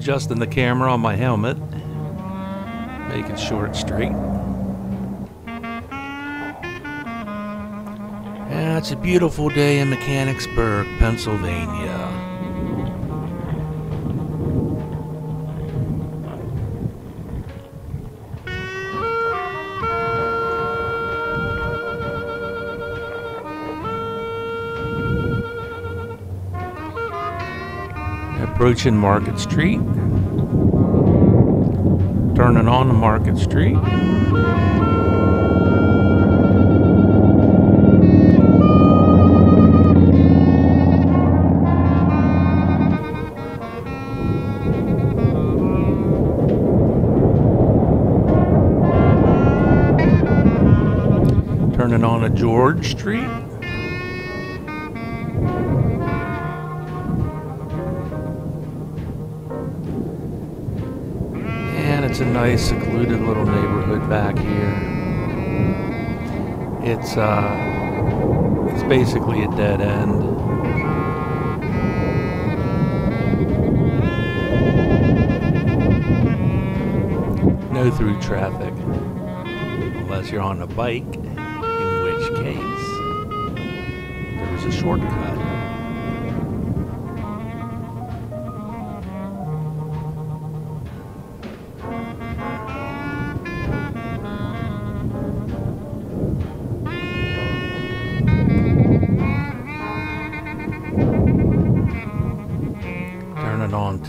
adjusting the camera on my helmet. making sure it's straight. Yeah, it's a beautiful day in Mechanicsburg, Pennsylvania. Approaching Market Street. Turning on to Market Street. Turning on to George Street. It's a nice secluded little neighborhood back here. It's uh it's basically a dead end. No through traffic. Unless you're on a bike, in which case there's a shortcut.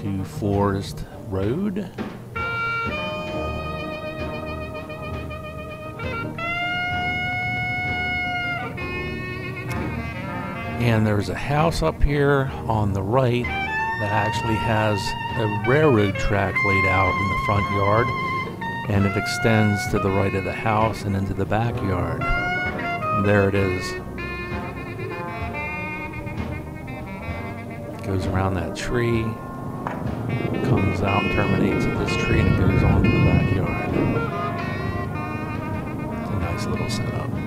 To Forest Road. And there's a house up here on the right that actually has a railroad track laid out in the front yard. And it extends to the right of the house and into the backyard. There it is. Goes around that tree, comes out terminates at this tree, and goes on to the backyard. It's a nice little setup.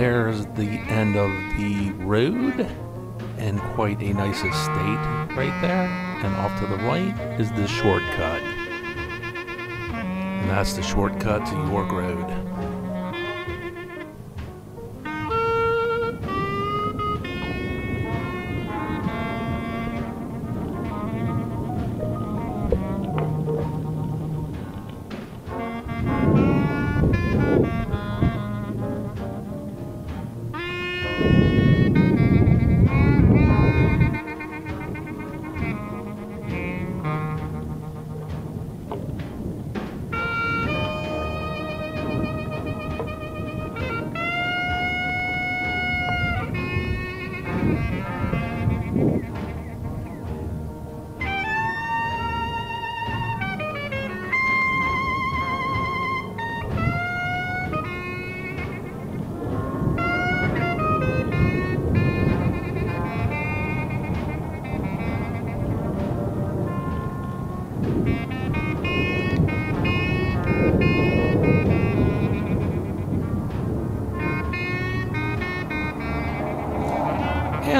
There's the end of the road and quite a nice estate right there. And off to the right is the shortcut. And that's the shortcut to York Road.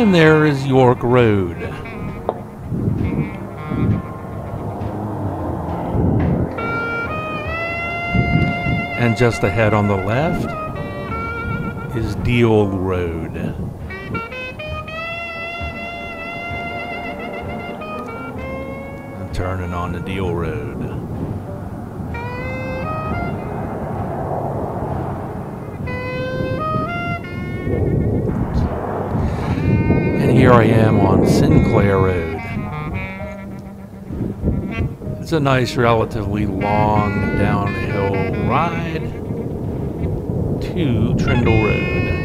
And there is York Road. And just ahead on the left is Deal Road. And turning on the Deal Road. And here I am on Sinclair Road. It's a nice, relatively long downhill ride to Trindle Road.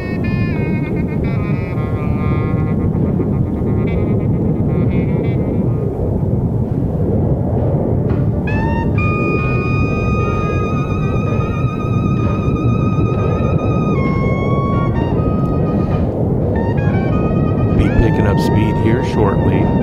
Shortly.